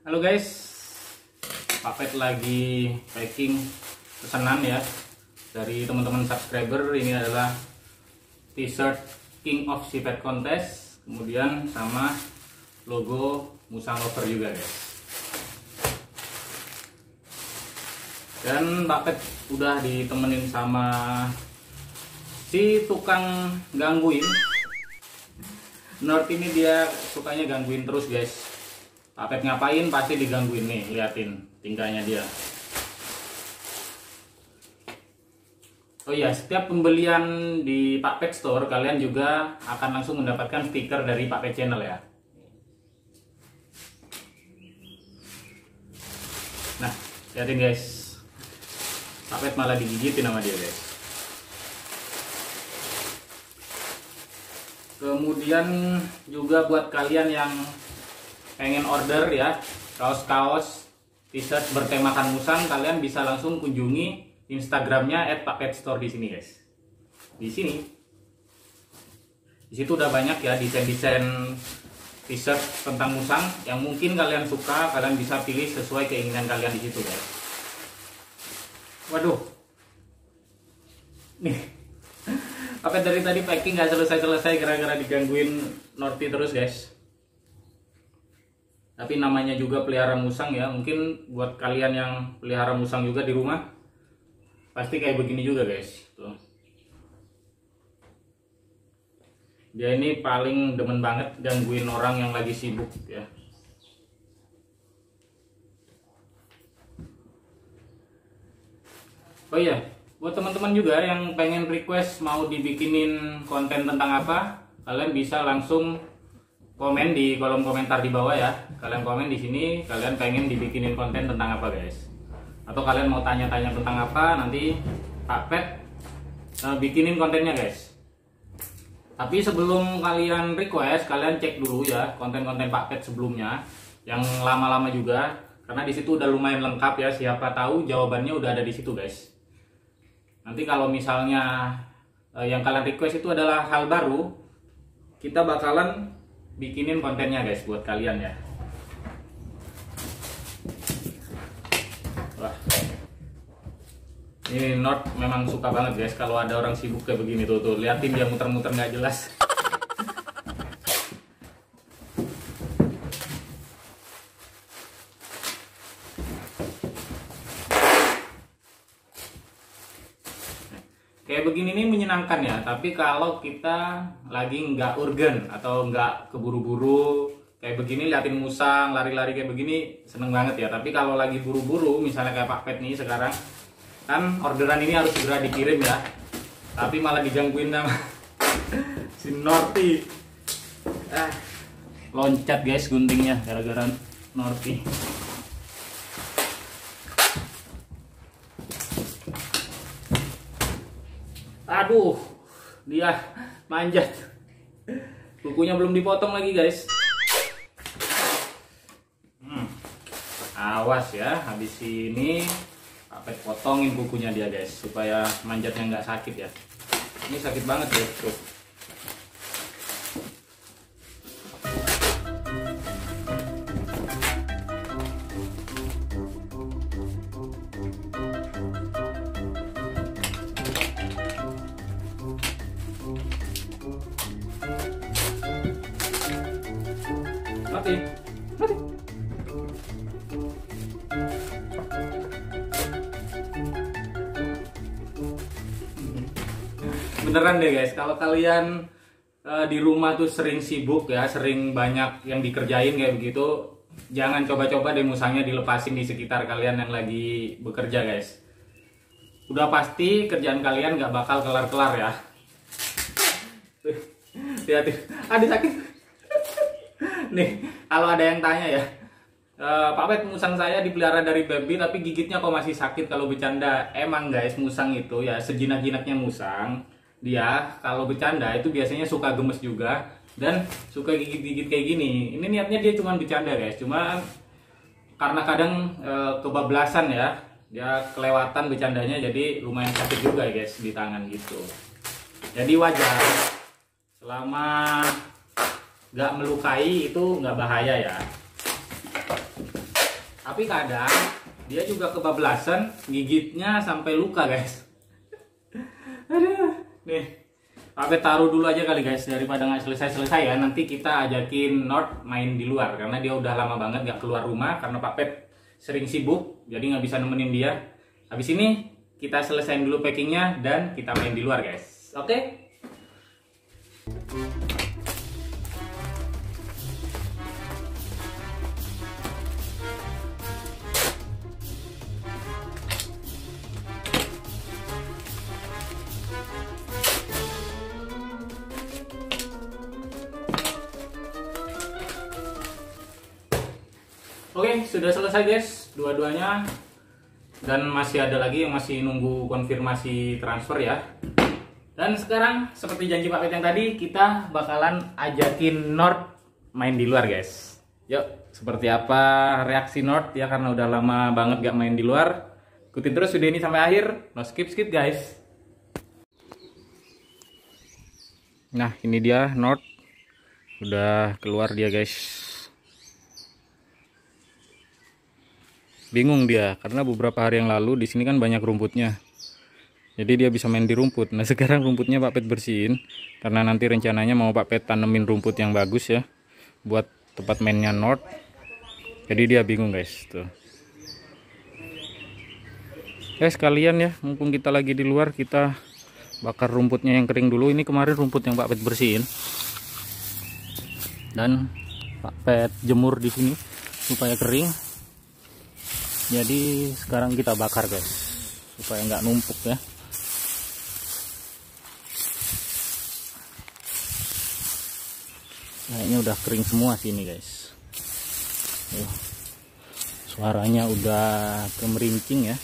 Halo guys, Pak Pet lagi packing pesanan ya dari teman-teman subscriber. Ini adalah t-shirt King of Sipet Contest, kemudian sama logo Musang Lover juga guys. Dan Pak Pet udah ditemenin sama si tukang gangguin. North ini dia sukanya gangguin terus guys Pak Pep ngapain pasti digangguin nih liatin tingkahnya dia. Oh iya setiap pembelian di Pak Pet Store kalian juga akan langsung mendapatkan stiker dari Pak Pet Channel ya. Nah liatin guys. Pak Pet malah digigitin sama dia guys. Kemudian juga buat kalian yang pengen order ya. Kaos-kaos t-shirt bertemakan musang, kalian bisa langsung kunjungi Instagramnya @pakpetstore di sini guys. Di sini, di situ udah banyak ya desain-desain t-shirt tentang musang yang mungkin kalian suka, kalian bisa pilih sesuai keinginan kalian di situ guys. Waduh, nih. Apa dari tadi packing nggak selesai-selesai? Gara-gara digangguin Norty terus guys tapi namanya juga pelihara musang ya. Mungkin buat kalian yang pelihara musang juga di rumah pasti kayak begini juga guys. Tuh. Dia ini paling demen banget gangguin orang yang lagi sibuk ya. Oh iya buat teman-teman juga yang pengen request mau dibikinin konten tentang apa kalian bisa langsung komen di kolom komentar di bawah ya. Kalian komen di sini kalian pengen dibikinin konten tentang apa guys? Atau kalian mau tanya-tanya tentang apa nanti Pak Pet uh, bikinin kontennya guys. Tapi sebelum kalian request kalian cek dulu ya konten-konten Pak Pet sebelumnya yang lama-lama juga. Karena di situ udah lumayan lengkap ya siapa tahu jawabannya udah ada di situ guys. Nanti kalau misalnya eh, yang kalian request itu adalah hal baru kita bakalan bikinin kontennya guys buat kalian ya. Wah. Ini North memang suka banget guys kalau ada orang sibuk kayak begini tuh tuh. Liatin dia muter-muter nggak jelas kayak begini nih menyenangkan ya tapi kalau kita lagi nggak urgen atau nggak keburu-buru kayak begini liatin musang lari-lari kayak begini seneng banget ya. Tapi kalau lagi buru-buru misalnya kayak Pak Pet nih sekarang kan orderan ini harus segera dikirim ya. Tapi malah digangguin sama si Norty ah, loncat guys guntingnya gara-gara Norty aduh dia manjat. Kukunya belum dipotong lagi guys. Hmm. awas ya habis ini apa potongin kukunya dia guys supaya manjatnya nggak sakit ya. Ini sakit banget ya beneran deh guys. Kalau kalian uh, di rumah tuh sering sibuk ya sering banyak yang dikerjain kayak begitu jangan coba-coba deh musangnya dilepasin di sekitar kalian yang lagi bekerja guys. Udah pasti kerjaan kalian nggak bakal kelar-kelar ya. Hati-hati. Aduh sakit. Nih kalau ada yang tanya ya. Uh, Pak Pet musang saya dipelihara dari baby tapi gigitnya kok masih sakit kalau bercanda? Emang guys musang itu ya sejinak-jinaknya musang dia kalau bercanda itu biasanya suka gemes juga. Dan suka gigit-gigit kayak gini. Ini niatnya dia cuma bercanda guys. Cuma karena kadang uh, kebablasan ya. Dia kelewatan bercandanya jadi lumayan sakit juga guys di tangan gitu. Jadi wajar. Selama nggak melukai itu nggak bahaya ya. Tapi kadang dia juga kebablasan gigitnya sampai luka guys. Aduh nih Pape taruh dulu aja kali guys daripada nggak selesai-selesai ya. Nanti kita ajakin Nord main di luar karena dia udah lama banget nggak keluar rumah karena Pak Pep sering sibuk jadi nggak bisa nemenin dia. Habis ini kita selesaiin dulu packingnya dan kita main di luar guys. Oke? okay? Oke, sudah selesai guys, dua-duanya. Dan masih ada lagi yang masih nunggu konfirmasi transfer ya. Dan sekarang seperti janji Pak Pet yang tadi, kita bakalan ajakin Nord main di luar guys. Yuk, seperti apa reaksi Nord ya karena udah lama banget gak main di luar. Ikutin terus video ini sampai akhir, no skip skip guys. Nah, ini dia Nord. Udah keluar dia guys. Bingung dia karena beberapa hari yang lalu di sini kan banyak rumputnya. Jadi dia bisa main di rumput. Nah sekarang rumputnya Pak Pet bersihin karena nanti rencananya mau Pak Pet tanemin rumput yang bagus ya buat tempat mainnya North. Jadi dia bingung guys tuh. Guys kalian ya mumpung kita lagi di luar kita bakar rumputnya yang kering dulu. Ini kemarin rumput yang Pak Pet bersihin. Dan Pak Pet jemur di sini supaya kering jadi sekarang kita bakar guys. Supaya nggak numpuk ya. Nah ini udah kering semua sini guys. Uh, suaranya udah kemerincing ya.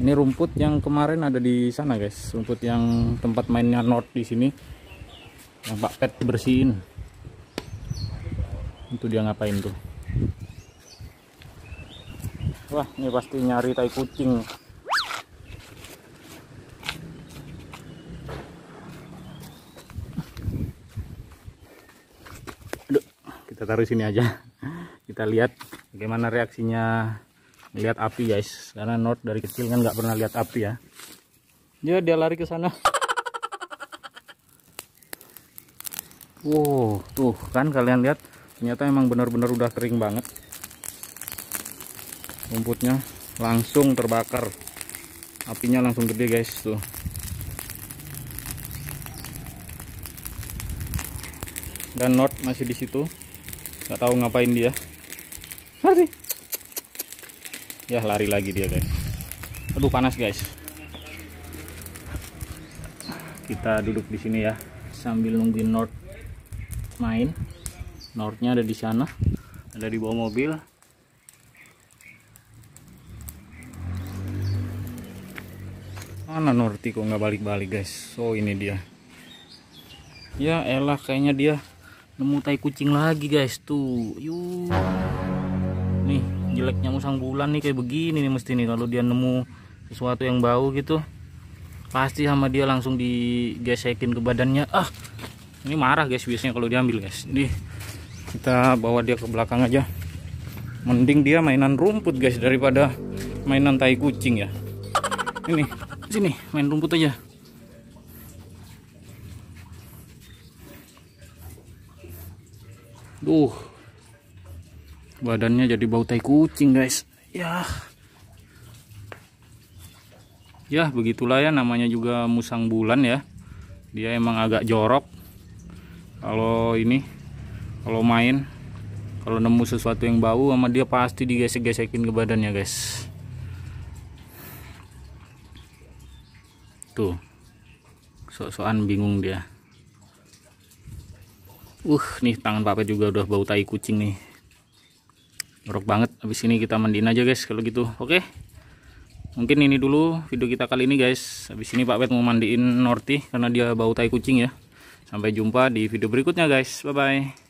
Ini rumput yang kemarin ada di sana guys. Rumput yang tempat mainnya North di sini. Yang Pak Pet bersihin itu dia ngapain tuh? Wah ini pasti nyari tai kucing. Aduh, kita taruh sini aja. Kita lihat bagaimana reaksinya lihat api guys. Karena North dari kecil kan nggak pernah lihat api ya. Dia dia lari ke sana. Wow tuh kan kalian lihat ternyata emang benar-benar udah kering banget. Rumputnya langsung terbakar. Apinya langsung gede guys tuh. Dan not masih di situ. Nggak tahu ngapain dia. Lari ya lari lagi dia guys. Aduh panas guys. Kita duduk di sini ya sambil nungguin North main Northnya ada di sana. Ada di bawah mobil. Mana Norti kok nggak balik-balik guys? Oh ini dia. Ya elah kayaknya dia nemu tai kucing lagi guys. Tuh yuk nih jeleknya musang bulan nih kayak begini nih mesti nih. Kalau dia nemu sesuatu yang bau gitu pasti sama dia langsung digesekin ke badannya. Ah ini marah guys biasanya kalau diambil guys. Ini kita bawa dia ke belakang aja. Mending dia mainan rumput guys daripada mainan tai kucing ya. Ini sini main rumput aja. Duh. Badannya jadi bau tai kucing guys. Ya. Ya begitulah ya namanya juga musang bulan ya. Dia emang agak jorok. Kalau ini kalau main kalau nemu sesuatu yang bau sama dia pasti digesek-gesekin ke badannya guys. Tuh. Sok-sokan bingung dia. Uh nih tangan papa juga udah bau tai kucing nih. Jorok banget. Habis ini kita mandiin aja guys kalau gitu. Oke? Mungkin ini dulu video kita kali ini guys. Habis ini Pak Pet mau mandiin Norti karena dia bau tai kucing ya. Sampai jumpa di video berikutnya guys. Bye bye